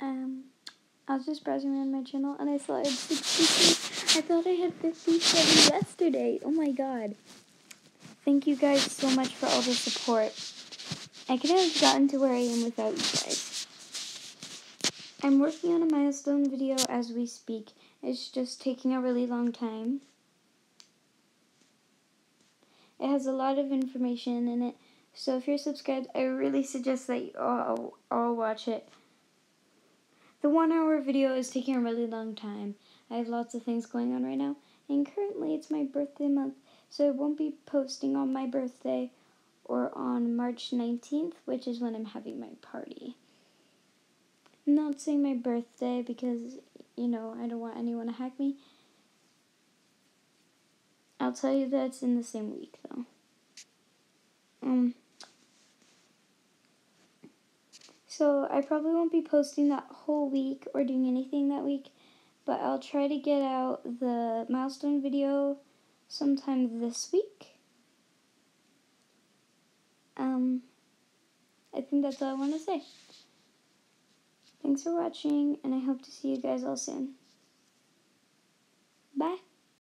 Um, I was just browsing around my channel and I saw I had 63. I thought I had 57 yesterday. Oh my god. Thank you guys so much for all the support. I couldn't have gotten to where I am without you guys. I'm working on a milestone video as we speak. It's just taking a really long time. It has a lot of information in it. So if you're subscribed, I really suggest that you all, all watch it. The one hour video is taking a really long time. I have lots of things going on right now. And currently it's my birthday month, so I won't be posting on my birthday or on March 19th, which is when I'm having my party. I'm not saying my birthday because, you know, I don't want anyone to hack me. I'll tell you that it's in the same week, though. Um, so I probably won't be posting that whole week or doing anything that week, but I'll try to get out the milestone video sometime this week. Um, I think that's all I want to say. Thanks for watching, and I hope to see you guys all soon.